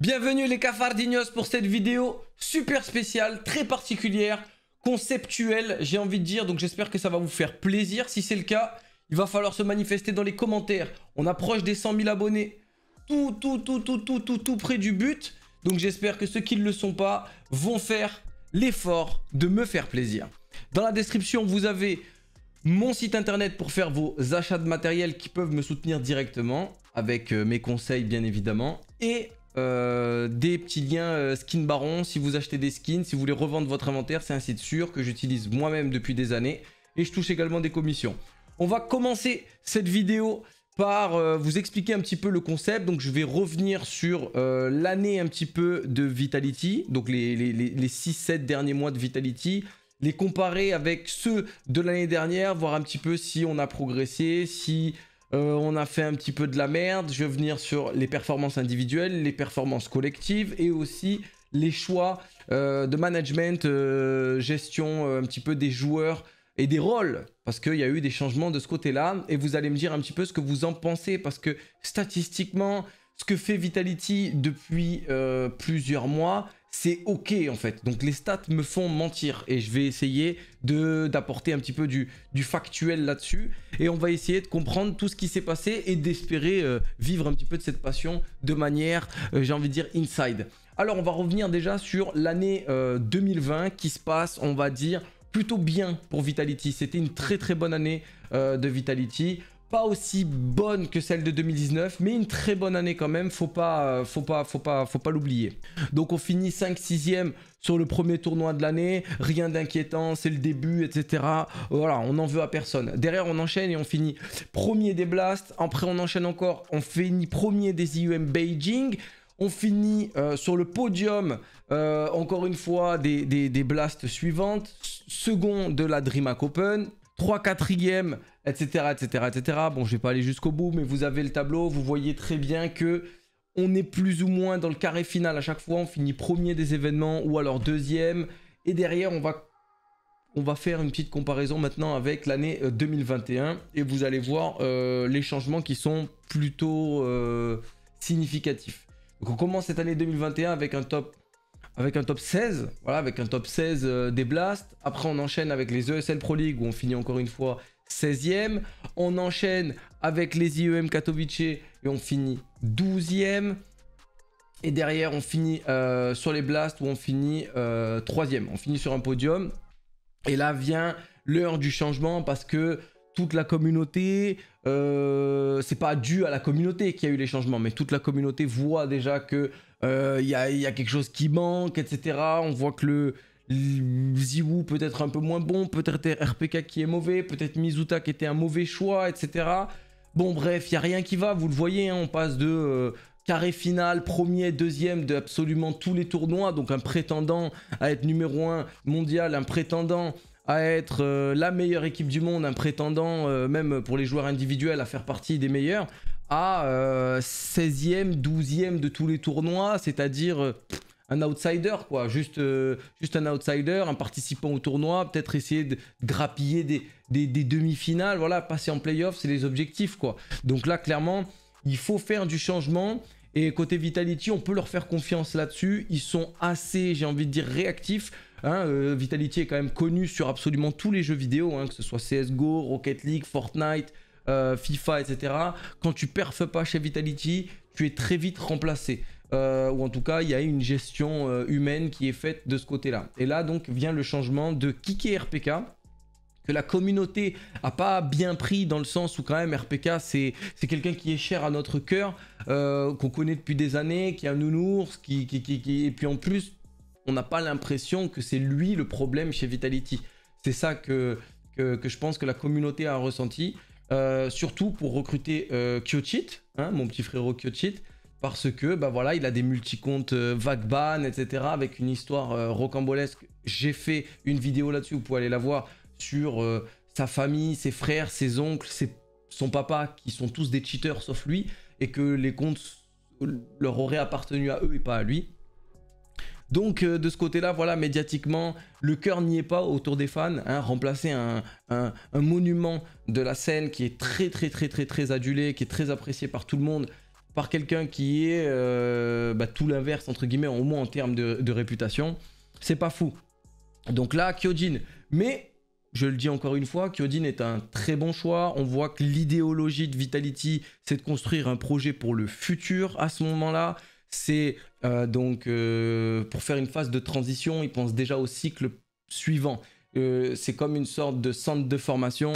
Bienvenue les cafardignos pour cette vidéo super spéciale, très particulière, conceptuelle, j'ai envie de dire. Donc j'espère que ça va vous faire plaisir. Si c'est le cas, il va falloir se manifester dans les commentaires. On approche des 100 000 abonnés. Tout, tout, tout, tout, tout, tout, tout près du but. Donc j'espère que ceux qui ne le sont pas vont faire l'effort de me faire plaisir. Dans la description, vous avez mon site internet pour faire vos achats de matériel qui peuvent me soutenir directement, avec euh, mes conseils bien évidemment, et euh, des petits liens euh, Skin Baron si vous achetez des skins, si vous voulez revendre votre inventaire, c'est un site sûr que j'utilise moi-même depuis des années, et je touche également des commissions. On va commencer cette vidéo par vous expliquer un petit peu le concept. Donc je vais revenir sur l'année un petit peu de Vitality, donc les 6-7 derniers mois de Vitality, les comparer avec ceux de l'année dernière, voir un petit peu si on a progressé, si euh, on a fait un petit peu de la merde. Je vais venir sur les performances individuelles, les performances collectives et aussi les choix euh, de management, euh, gestion un petit peu des joueurs et des rôles, parce qu'il y a eu des changements de ce côté-là, et vous allez me dire un petit peu ce que vous en pensez, parce que statistiquement, ce que fait Vitality depuis plusieurs mois, c'est ok en fait. Donc les stats me font mentir et je vais essayer d'apporter un petit peu du, factuel là-dessus et on va essayer de comprendre tout ce qui s'est passé et d'espérer euh, vivre un petit peu de cette passion de manière, euh, j'ai envie de dire, inside. Alors on va revenir déjà sur l'année 2020 euh, qui se passe, on va dire, plutôt bien pour Vitality. C'était une très très bonne année de Vitality pas aussi bonne que celle de 2019, mais une très bonne année quand même, faut pas, faut pas, faut pas, l'oublier. Donc on finit 5-6e sur le premier tournoi de l'année, rien d'inquiétant, c'est le début, etc. Voilà, on n'en veut à personne. Derrière on enchaîne et on finit premier des Blasts, après on enchaîne encore, on finit premier des IUM Beijing, on finit euh, sur le podium, euh, encore une fois, des, des, des blasts suivantes. Second de la DreamHack Open. 3 4e etc., etc., etc. Bon, je vais pas aller jusqu'au bout, mais vous avez le tableau, vous voyez très bien que on est plus ou moins dans le carré final à chaque fois. On finit premier des événements ou alors deuxième. Et derrière, on va, on va faire une petite comparaison maintenant avec l'année 2021. Euh, et vous allez voir euh, les changements qui sont plutôt euh, significatifs. Donc on commence cette année 2021 avec un top avec un top 16, voilà, avec un top 16 des Blast. Après, on enchaîne avec les ESL Pro League où on finit encore une fois 16e. On enchaîne avec les IEM Katowice et on finit 12e. Et derrière, on finit euh, sur les Blasts où on finit 3 euh, On finit sur un podium. Et là vient l'heure du changement parce que toute la communauté, euh, c'est pas dû à la communauté qui a eu les changements, mais toute la communauté voit déjà que il y, a, y, a, quelque chose qui manque, etc. On voit que le, Ziwu peut-être un peu moins bon, peut-être RPK qui est mauvais, peut-être Mizuta qui était un mauvais choix, etc. Bon bref, il n'y a rien qui va, vous le voyez, hein, on passe de euh, carré final, premier, deuxième de absolument tous les tournois, donc un prétendant à être numéro 1 mondial, un prétendant à être euh, la meilleure équipe du monde, un prétendant euh, même pour les joueurs individuels à faire partie des meilleurs, à 16e, 12e de tous les tournois, c'est-à-dire un outsider, quoi. Juste, euh, juste un outsider, un participant au tournoi, peut-être essayer de grappiller des, des, demi-finales, voilà, passer en playoff, c'est les objectifs, quoi. Donc là, clairement, il faut faire du changement. Et côté Vitality, on peut leur faire confiance là-dessus. Ils sont assez, j'ai envie de dire, réactifs. Hein. Euh, Vitality est quand même connu sur absolument tous les jeux vidéo, hein, que ce soit CSGO, Rocket League, Fortnite, euh, FIFA, etc. Quand tu perfes pas chez Vitality, tu es très vite remplacé. Euh, ou en tout cas il y a une gestion euh, humaine qui est faite de ce côté-là. Et là donc vient le changement de kicker RPK que la communauté a pas bien pris dans le sens où quand même RPK c'est quelqu'un qui est cher à notre cœur, qu'on connaît depuis des années, qui est un nounours, qui, et puis en plus on n'a pas l'impression que c'est lui le problème chez Vitality. C'est ça que, que, je pense que la communauté a ressenti, surtout pour recruter Kyochit, hein, mon petit frérot Kyochit, parce que bah voilà, il a des multicomptes euh, ban, etc. avec une histoire euh, rocambolesque. J'ai fait une vidéo là-dessus, vous pouvez aller la voir sur euh, sa famille, ses frères, ses oncles, son papa qui sont tous des cheaters sauf lui et que les comptes leur auraient appartenu à eux et pas à lui. Donc de ce côté-là, voilà, médiatiquement, le cœur n'y est pas autour des fans. Hein, remplacer un, monument de la scène qui est très très très très très adulé, qui est très apprécié par tout le monde, par quelqu'un qui est euh, bah, tout l'inverse, entre guillemets, au moins en termes de, réputation, c'est pas fou. Donc là, Kyojin. Mais, je le dis encore une fois, Kyojin est un très bon choix. On voit que l'idéologie de Vitality, c'est de construire un projet pour le futur à ce moment-là. C'est euh, donc euh, pour faire une phase de transition, ils pensent déjà au cycle suivant. c'est comme une sorte de centre de formation.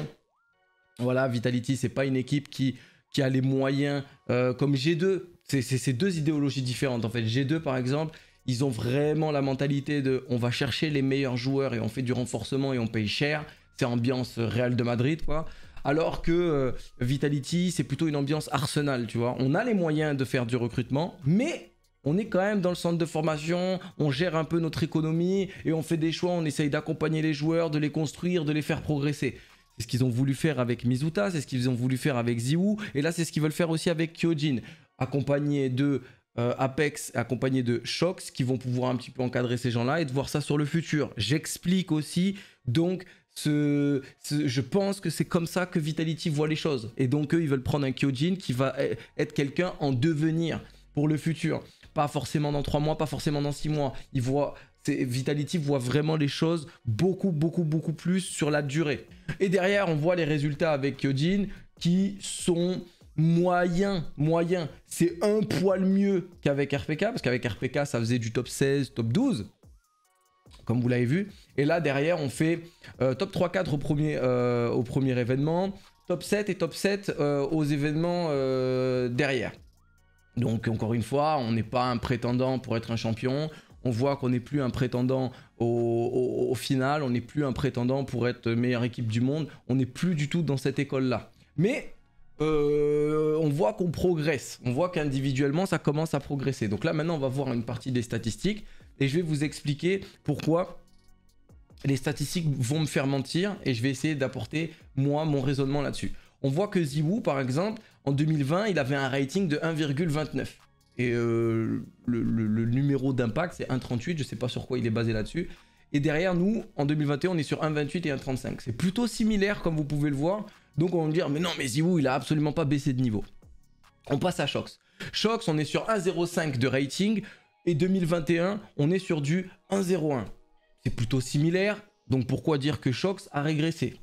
Voilà, Vitality, c'est pas une équipe qui qui a les moyens, euh, comme G2, c'est deux idéologies différentes en fait. G2 par exemple, ils ont vraiment la mentalité de on va chercher les meilleurs joueurs et on fait du renforcement et on paye cher. C'est ambiance Real de Madrid quoi. Alors que euh, Vitality, c'est plutôt une ambiance Arsenal, tu vois. On a les moyens de faire du recrutement, mais on est quand même dans le centre de formation, on gère un peu notre économie et on fait des choix, on essaye d'accompagner les joueurs, de les construire, de les faire progresser. C'est ce qu'ils ont voulu faire avec Mizuta, c'est ce qu'ils ont voulu faire avec Ziwu, et là c'est ce qu'ils veulent faire aussi avec Kyojin, accompagné de euh, Apex, accompagné de Shox, qui vont pouvoir un petit peu encadrer ces gens-là et de voir ça sur le futur. J'explique aussi, donc je pense que c'est comme ça que Vitality voit les choses. Et donc eux, ils veulent prendre un Kyojin qui va e-, être quelqu'un en devenir pour le futur. Pas forcément dans 3 mois, pas forcément dans 6 mois. Ils voient Vitality voit vraiment les choses beaucoup, beaucoup, beaucoup plus sur la durée. Et derrière, on voit les résultats avec Kyojin qui sont moyens, moyens. C'est un poil mieux qu'avec RPK, parce qu'avec RPK, ça faisait du top 16, top 12, comme vous l'avez vu. Et là, derrière, on fait euh, top 3-4 au, premier, euh, au premier événement, top 7 et top 7 euh, aux événements derrière. Donc, encore une fois, on n'est pas un prétendant pour être un champion on voit qu'on n'est plus un prétendant au, final, on n'est plus un prétendant pour être meilleure équipe du monde, on n'est plus du tout dans cette école-là. Mais on voit qu'on progresse, on voit qu'individuellement ça commence à progresser. Donc là maintenant on va voir une partie des statistiques et je vais vous expliquer pourquoi les statistiques vont me faire mentir et je vais essayer d'apporter moi mon raisonnement là-dessus. On voit que Ziwu par exemple en 2020 il avait un rating de 1,29. Et euh, le, numéro d'impact, c'est 1,38. Je sais pas sur quoi il est basé là-dessus. Et derrière nous, en 2021, on est sur 1,28 et 1,35. C'est plutôt similaire, comme vous pouvez le voir. Donc on va dire, mais non, mais Ziwu, il a absolument pas baissé de niveau. On passe à Shox. Shox, on est sur 1,05 de rating. Et 2021, on est sur du 1,01. C'est plutôt similaire. Donc pourquoi dire que Shox a régressé?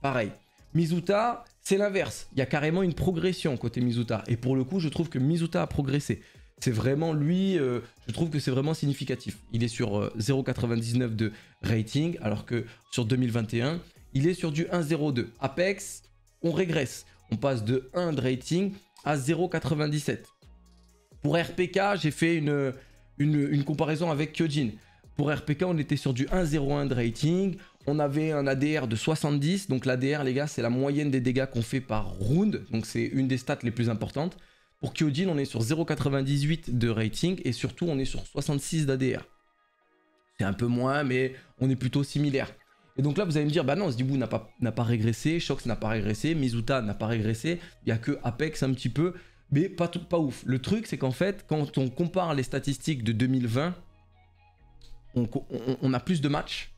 Pareil. Mizuta, c'est l'inverse. Il y a carrément une progression côté Mizuta. Et pour le coup, je trouve que Mizuta a progressé. C'est vraiment lui, euh, je trouve que c'est vraiment significatif. Il est sur 0,99 euh, de rating, alors que sur 2021, il est sur du 1,02. Apex, on régresse. On passe de 1 de rating à 0,97. Pour RPK, j'ai fait une, une, comparaison avec Kyojin. Pour RPK, on était sur du 1,01 de rating on avait un ADR de 70. Donc l'ADR, les gars, c'est la moyenne des dégâts qu'on fait par round. Donc c'est une des stats les plus importantes. Pour Kyojin, on est sur 0,98 de rating et surtout on est sur 66 d'ADR. C'est un peu moins, mais on est plutôt similaire. Et donc là, vous allez me dire, bah non, Zdibou n'a pas, pas régressé, Shox n'a pas régressé, Mizuta n'a pas régressé, il n'y a que Apex un petit peu, mais pas, tout, pas ouf. Le truc, c'est qu'en fait, quand on compare les statistiques de 2020, on a plus de matchs,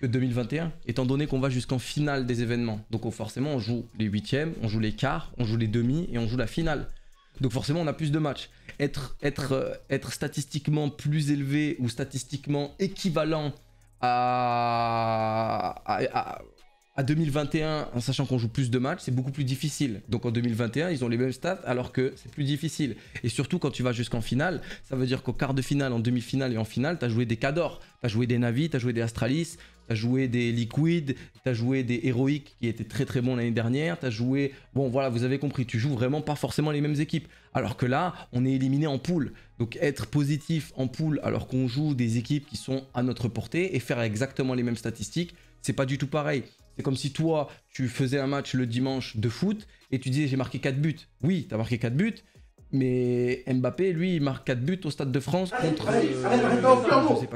que 2021, étant donné qu'on va jusqu'en finale des événements. Donc forcément, on joue les huitièmes, on joue les quarts, on joue les demi et on joue la finale. Donc forcément, on a plus de matchs. Être, être, euh, être statistiquement plus élevé ou statistiquement équivalent à, à 2021, en sachant qu'on joue plus de matchs, c'est beaucoup plus difficile. Donc en 2021, ils ont les mêmes stats alors que c'est plus difficile. Et surtout quand tu vas jusqu'en finale, ça veut dire qu'au quart de finale, en demi-finale et en finale, tu as joué des Cador, tu as joué des Navi, tu as joué des Astralis, tu as joué des Liquid, tu as joué des Heroic qui étaient très très bons l'année dernière, tu joué... Bon voilà, vous avez compris, tu joues vraiment pas forcément les mêmes équipes. Alors que là, on est éliminé en poule. Donc être positif en poule alors qu'on joue des équipes qui sont à notre portée et faire exactement les mêmes statistiques, c'est pas du tout pareil. C'est comme si toi, tu faisais un match le dimanche de foot et tu disais j'ai marqué 4 buts. Oui, tu as marqué 4 buts, mais Mbappé, lui, il marque 4 buts au Stade de France contre. Allez, euh, allez, arrête, arrête,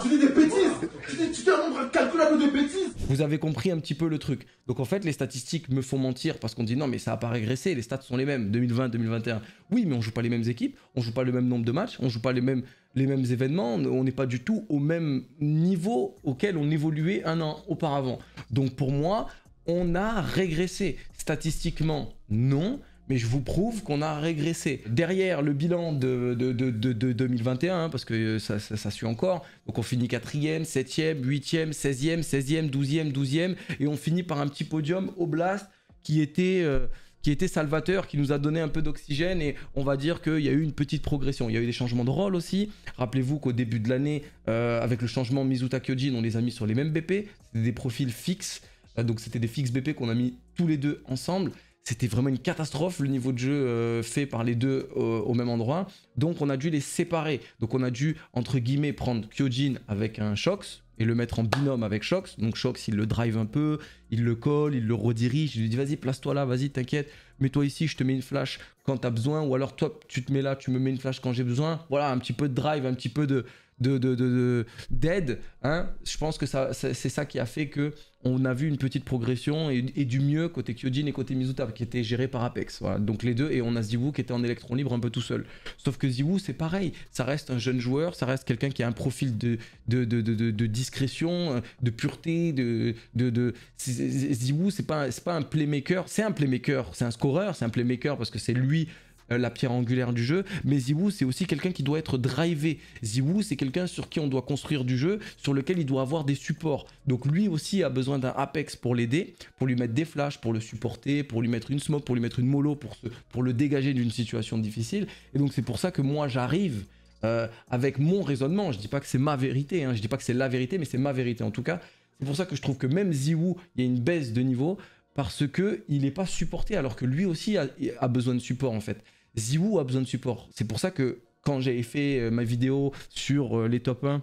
tu dis des bêtises Tu dis, tu un nombre calculable de bêtises Vous avez compris un petit peu le truc. Donc en fait, les statistiques me font mentir parce qu'on dit non, mais ça n'a pas régressé, les stats sont les mêmes, 2020, 2021. Oui, mais on joue pas les mêmes équipes, on joue pas le même nombre de matchs, on joue pas les mêmes, les mêmes événements, on n'est pas du tout au même niveau auquel on évoluait un an auparavant. Donc pour moi, on a régressé. Statistiquement, non mais je vous prouve qu'on a régressé. Derrière le bilan de, de, de, 2021, hein, parce que ça, ça, suit encore, donc on finit 4ème, 7ème, 8ème, 16ème, 16ème, 12ème, 12ème, et on finit par un petit podium au Blast qui était... Euh, qui était salvateur, qui nous a donné un peu d'oxygène et on va dire qu'il y a eu une petite progression. Il y a eu des changements de rôle aussi. Rappelez-vous qu'au début de l'année, euh, avec le changement Mizuta Kyojin, on les a mis sur les mêmes BP. C'était des profils fixes. Euh, donc c'était des fixes BP qu'on a mis tous les deux ensemble. C'était vraiment une catastrophe le niveau de jeu euh, fait par les deux au même endroit. Donc on a dû les séparer. Donc on a dû, entre guillemets, prendre Kyojin avec un Shox, et le mettre en binôme avec Shox. Donc Shox, il le drive un peu, il le colle, il le redirige. Je lui dis, vas-y, place-toi là, vas-y, t'inquiète. Mets-toi ici, je te mets une flash quand t'as besoin. Ou alors toi, tu te mets là, tu me mets une flash quand j'ai besoin. Voilà, un petit peu de drive, un petit peu de, de, de, d'aide, hein, je pense que c'est ça qui a fait que on a vu une petite progression et, du mieux côté Kyojin et côté Mizuta qui était géré par Apex. Donc les deux et on a Ziwu qui était en électron libre un peu tout seul. Sauf que Ziwu c'est pareil, ça reste un jeune joueur, ça reste quelqu'un qui a un profil de, de, de, de discrétion, de pureté, de, de, Ziwu c'est pas, pas un playmaker, c'est un playmaker, c'est un scoreur, c'est un playmaker parce que c'est lui la pierre angulaire du jeu, mais Ziwu c'est aussi quelqu'un qui doit être drivé. Ziwu c'est quelqu'un sur qui on doit construire du jeu, sur lequel il doit avoir des supports. Donc lui aussi a besoin d'un Apex pour l'aider, pour lui mettre des flashs, pour le supporter, pour lui mettre une smoke, pour lui mettre une mollo, pour, pour le dégager d'une situation difficile. Et donc c'est pour ça que moi j'arrive euh, avec mon raisonnement. Je dis pas que c'est ma vérité, hein. je dis pas que c'est la vérité, mais c'est ma vérité en tout cas. C'est pour ça que je trouve que même Ziwu, il y a une baisse de niveau parce que il n'est pas supporté alors que lui aussi a besoin de support en fait. Ziwu a besoin de support. C'est pour ça que quand j'avais fait euh, ma vidéo sur euh, les top 1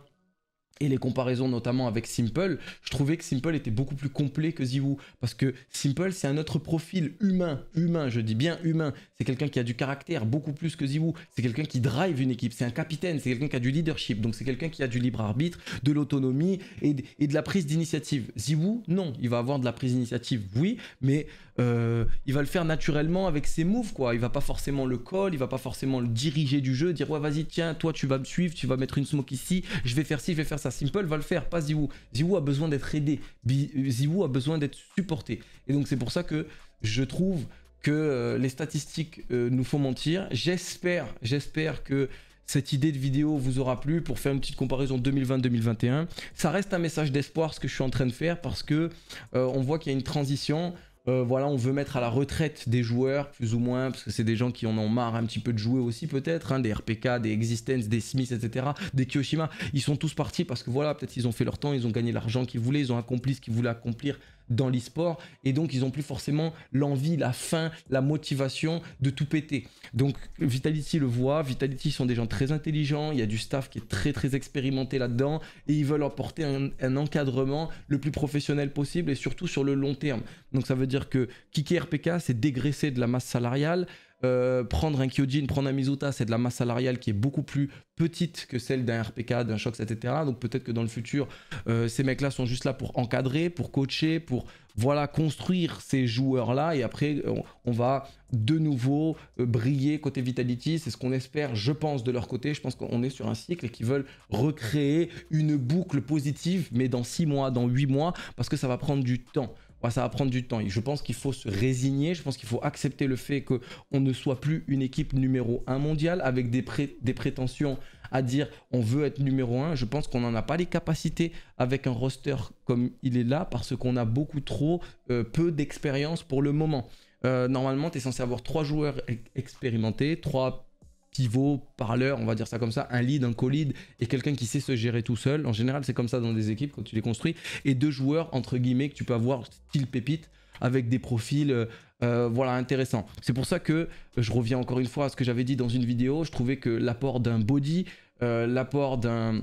et les comparaisons notamment avec Simple, je trouvais que Simple était beaucoup plus complet que Ziwu. Parce que Simple, c'est un autre profil humain. Humain, je dis bien humain. C'est quelqu'un qui a du caractère beaucoup plus que Ziwu. C'est quelqu'un qui drive une équipe. C'est un capitaine. C'est quelqu'un qui a du leadership. Donc c'est quelqu'un qui a du libre arbitre, de l'autonomie et, de la prise d'initiative. Ziwu, non. Il va avoir de la prise d'initiative, oui. Mais euh, il va le faire naturellement avec ses moves, quoi. Il va pas forcément le call. Il va pas forcément le diriger du jeu. Dire, ouais, vas-y, tiens, toi, tu vas me suivre. Tu vas mettre une smoke ici. Je vais faire ci, je vais faire ça. Simple va le faire, pas Ziwu. Ziwu a besoin d'être aidé. Ziwu a besoin d'être supporté. Et donc c'est pour ça que je trouve que euh, les statistiques euh, nous font mentir. J'espère, j'espère que cette idée de vidéo vous aura plu pour faire une petite comparaison 2020-2021. Ça reste un message d'espoir ce que je suis en train de faire parce que on voit qu'il y a une transition. Euh, voilà, on veut mettre à la retraite des joueurs, plus ou moins, parce que c'est des gens qui en ont marre un petit peu de jouer aussi, peut-être, hein, des RPK, des Existence, des Smith, etc., des Kyoshima. Ils sont tous partis parce que voilà, peut-être ils ont fait leur temps, ils ont gagné l'argent qu'ils voulaient, ils ont accompli ce qu'ils voulaient accomplir dans l'e-sport et donc ils n'ont plus forcément l'envie, la faim, la motivation de tout péter. Donc Vitality le voit, Vitality sont des gens très intelligents, il y a du staff qui est très très expérimenté là-dedans et ils veulent apporter un, encadrement le plus professionnel possible et surtout sur le long terme. Donc ça veut dire que Kiki RPK c'est dégraisser de la masse salariale, euh, prendre un Kyojin, prendre un Mizuta, c'est de la masse salariale qui est beaucoup plus petite que celle d'un RPK, d'un Shox, etc. Donc peut-être que dans le futur, euh, ces mecs-là sont juste là pour encadrer, pour coacher, pour voilà construire ces joueurs-là. Et après, on, va de nouveau euh, briller côté Vitality. C'est ce qu'on espère, je pense, de leur côté. Je pense qu'on est sur un cycle et qu'ils veulent recréer une boucle positive, mais dans 6 mois, dans 8 mois, parce que ça va prendre du temps ça va prendre du temps. je pense qu'il faut se résigner, je pense qu'il faut accepter le fait qu'on ne soit plus une équipe numéro 1 mondiale avec des, des prétentions à dire on veut être numéro 1. Je pense qu'on n'en a pas les capacités avec un roster comme il est là parce qu'on a beaucoup trop euh, peu d'expérience pour le moment. Euh, normalement, tu es censé avoir trois joueurs expérimentés, trois pivot, parleur, on va dire ça comme ça, un lead, un co-lead et quelqu'un qui sait se gérer tout seul. En général, c'est comme ça dans des équipes quand tu les construis. Et deux joueurs, entre guillemets, que tu peux avoir style pépite avec des profils euh, euh, voilà, intéressants. C'est pour ça que je reviens encore une fois à ce que j'avais dit dans une vidéo. Je trouvais que l'apport d'un body, euh, l'apport d'un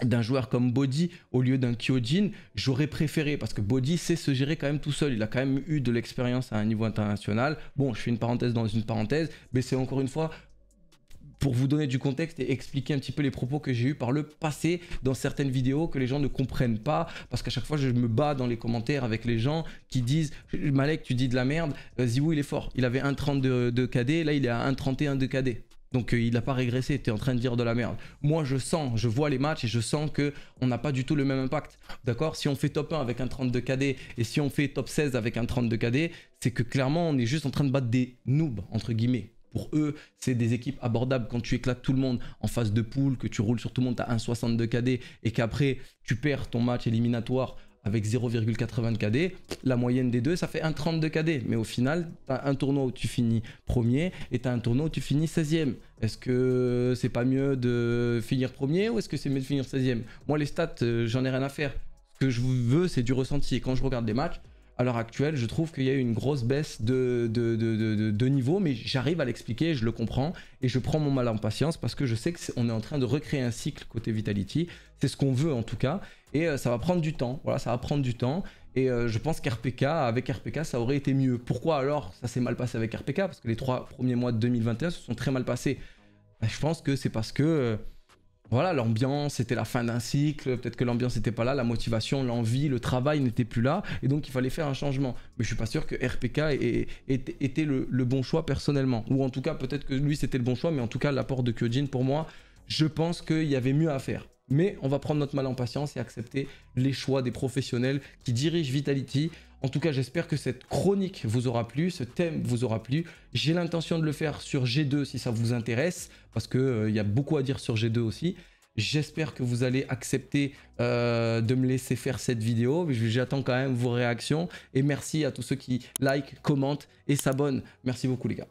d'un joueur comme Body au lieu d'un Kyojin, j'aurais préféré parce que Body sait se gérer quand même tout seul. Il a quand même eu de l'expérience à un niveau international. Bon, je fais une parenthèse dans une parenthèse, mais c'est encore une fois pour vous donner du contexte et expliquer un petit peu les propos que j'ai eu par le passé dans certaines vidéos que les gens ne comprennent pas parce qu'à chaque fois je me bats dans les commentaires avec les gens qui disent Malek tu dis de la merde Ziwoo il est fort il avait 1,30 de, de KD là il est à 1,31 de KD Donc euh, il n'a pas régressé, tu es en train de dire de la merde. Moi je sens, je vois les matchs et je sens que on n'a pas du tout le même impact. D'accord? Si on fait top 1 avec un 32 KD et si on fait top 16 avec un 32 KD, c'est que clairement on est juste en train de battre des noobs entre guillemets. Pour eux, c'est des équipes abordables quand tu éclates tout le monde en phase de poule, que tu roules sur tout le monde, tu as un 62 KD et qu'après tu perds ton match éliminatoire avec 0,80 KD, la moyenne des deux, ça fait un 32 KD. Mais au final, tu as un tournoi où tu finis premier et tu as un tournoi où tu finis 16e. Est-ce que c'est pas mieux de finir premier ou est-ce que c'est mieux de finir 16e Moi, les stats, euh, j'en ai rien à faire. Ce que je veux, c'est du ressenti. Et quand je regarde des matchs, à l'heure actuelle, je trouve qu'il y a eu une grosse baisse de, de, niveau, mais j'arrive à l'expliquer, je le comprends, et je prends mon mal en patience parce que je sais qu'on est en train de recréer un cycle côté Vitality. C'est ce qu'on veut en tout cas, et euh, ça va prendre du temps. Voilà, ça va prendre du temps. Et euh, je pense qu'RPK, avec RPK, ça aurait été mieux. Pourquoi alors ça s'est mal passé avec RPK Parce que les trois premiers mois de 2021 se sont très mal passés. Ben, je pense que c'est parce que euh, voilà, l'ambiance, c'était la fin d'un cycle, peut-être que l'ambiance n'était pas là, la motivation, l'envie, le travail n'était plus là, et donc il fallait faire un changement. Mais je suis pas sûr que RPK était le, le, bon choix personnellement. Ou en tout cas, peut-être que lui c'était le bon choix, mais en tout cas, l'apport de Kyojin, pour moi, je pense qu'il y avait mieux à faire. Mais on va prendre notre mal en patience et accepter les choix des professionnels qui dirigent Vitality. En tout cas, j'espère que cette chronique vous aura plu, ce thème vous aura plu. J'ai l'intention de le faire sur G2 si ça vous intéresse, parce qu'il euh, y a beaucoup à dire sur G2 aussi. J'espère que vous allez accepter euh, de me laisser faire cette vidéo. J'attends quand même vos réactions. Et merci à tous ceux qui like, commentent et s'abonnent. Merci beaucoup les gars.